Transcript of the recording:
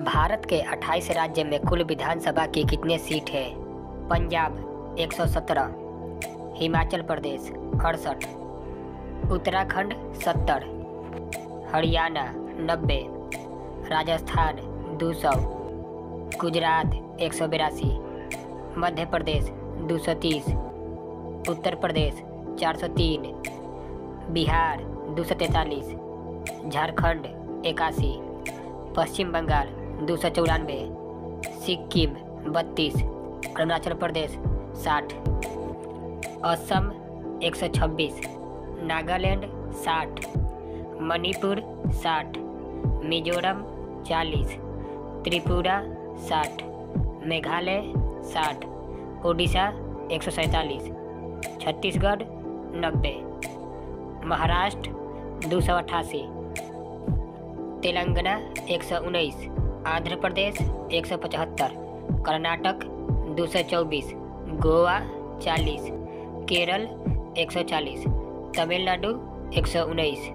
भारत के 28 राज्य में कुल विधानसभा की कितने सीट है? पंजाब 117 हिमाचल प्रदेश, अड़सठ। उत्तराखंड 70 हरियाणा 90 राजस्थान 200 गुजरात, एक मध्य प्रदेश 230 उत्तर प्रदेश 403 बिहार 243 झारखंड इक्यासी पश्चिम बंगाल दो सौ चौरानवे, सिक्किम, बत्तीस, अरुणाचल प्रदेश, साठ, असम, एक सौ छब्बीस, नागालैंड, साठ, मणिपुर, साठ, मिजोरम, चालीस, त्रिपुरा, साठ, मेघालय, साठ उड़ीसा एक सौ सैंतालीस, छत्तीसगढ़, नब्बे, महाराष्ट्र, दो सौ अट्ठासी तेलंगाना, एक सौ उन्नीस आंध्र प्रदेश, एक सौ पचहत्तर, कर्नाटक, दो सौ चौबीस, गोवा, चालीस, केरल, एक सौ चालीस, तमिलनाडु, एक सौ उन्नीस।